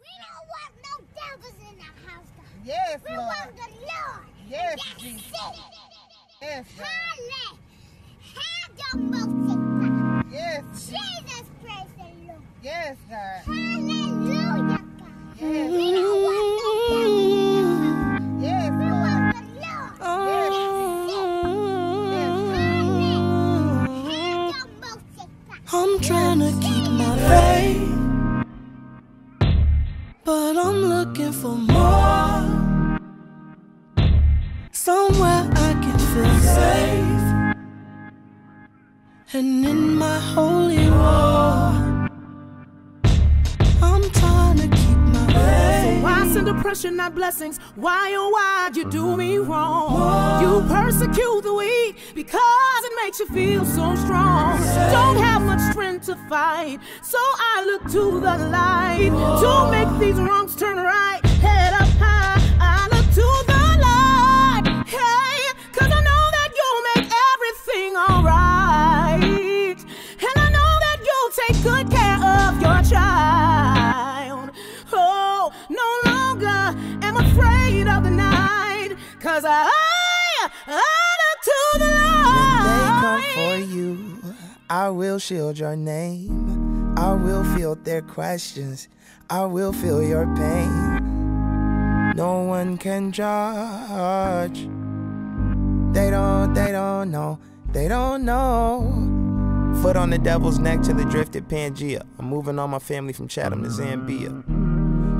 We don't want no devils in the house, God. Yes, We Lord. want the Lord. Yes, That's Jesus. it. Yes, God. Halle. Have your mercy, God. Yes, Jesus, praise the Lord. yes, God. Hallelujah, God. Yes, We don't want no devils in the house. yes, We Lord. want the Lord. Yes, Have your mercy, God. I'm trying to in my holy war, I'm trying to keep my faith. Why send oppression, not blessings? Why, oh, why'd you do me wrong? You persecute the weak because it makes you feel so strong. Don't have much strength to fight, so I look to the light to make these wrongs turn right. Cause I, I to the When they come for you, I will shield your name. I will field their questions. I will feel your pain. No one can judge. They don't, they don't know. They don't know. Foot on the devil's neck till it drifted Pangea. I'm moving all my family from Chatham to Zambia.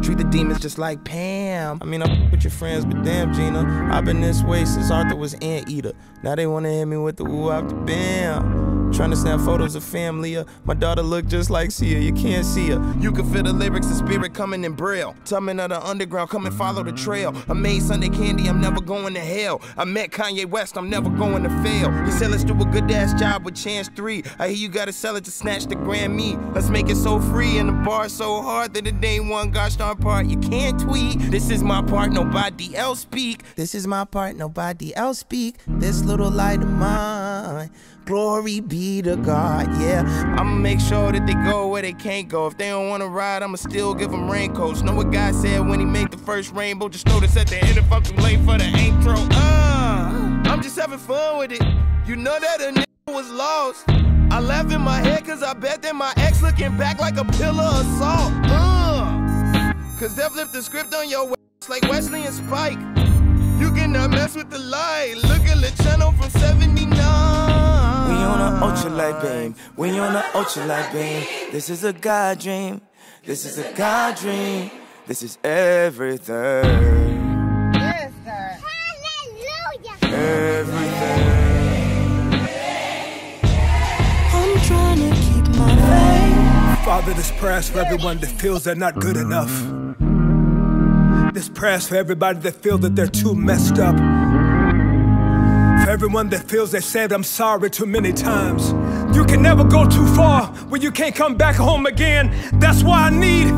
Treat the demons just like Pam. I mean, I'm with your friends, but damn, Gina. I've been this way since Arthur was Anteater. Now they wanna hit me with the woo after bam. Trying to snap photos of family. uh, My daughter look just like Sia. You can't see her. You can feel the lyrics, the spirit coming in braille. Tubman of the underground, come and follow the trail. I made Sunday candy, I'm never going to hell. I met Kanye West, I'm never going to fail. He said, let's do a good ass job with Chance 3. I hear you gotta sell it to snatch the Grammy. Let's make it so free and the bar so hard that it ain't one gosh darn part. You can't tweet. This is my part, nobody else speak. This is my part, nobody else speak. This little light of mine. Glory be to God, yeah. I'ma make sure that they go where they can't go. If they don't wanna ride, I'ma still give them raincoats. Know what God said when he made the first rainbow? Just notice at the end if I'm too late for the intro. Uh, I'm just having fun with it. You know that a nigga was lost. I laugh in my head cause I bet that my ex looking back like a pillar of salt. Uh, cause they flipped the script on your ass like Wesley and Spike. You cannot mess with the light. Look at the channel from 79. We on a ultralight beam. We on ultra light beam. This is a God dream. This is a God dream. This is everything. yes, God. Hallelujah. Everything. I'm trying to keep my faith. Father, this prayer's for everyone that feels they're not good enough. This prayer's for everybody that feels that they're too messed up. For everyone that feels they said I'm sorry too many times. You can never go too far when you can't come back home again. That's why I need